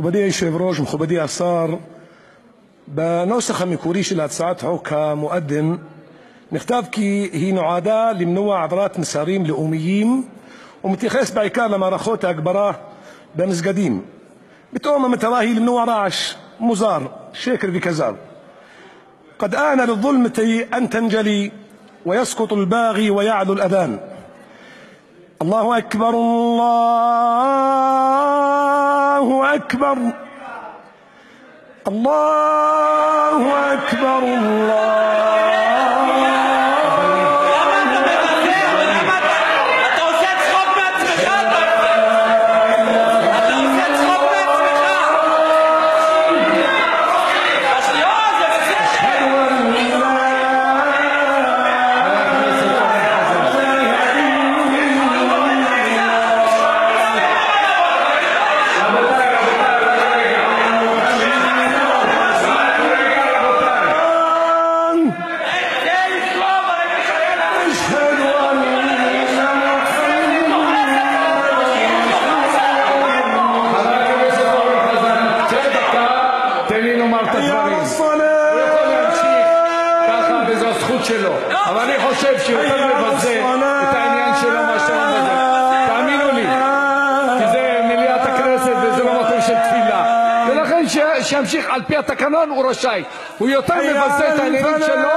מכובדי היושב-ראש, מכובדי השר, בנוסח המקורי של הצעת חוק המואדין נכתב כי היא נועדה למנוע העברת מסרים לאומיים ומתייחס בעיקר למערכות ההגברה במסגדים. פתאום המטרה היא למנוע רעש מוזר, שקר וכזב. قد آن للظلمة أن تنجلي ويسقط الباغي ويعلو الأذان الله أكبر الله أكبر. الله أكبر الله הוא יותר מבזה את העניינים שלו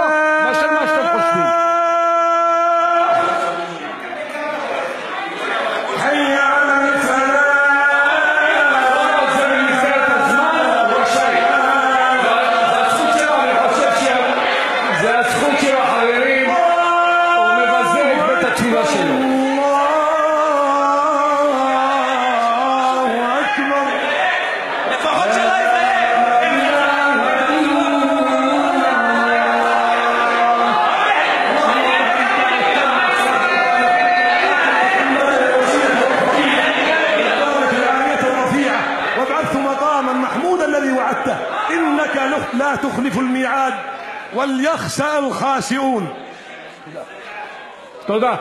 مقاما محمودا الذي وعدته. إنك لخ- لا تخلف الميعاد. وليخسأ الخاسئون תודה.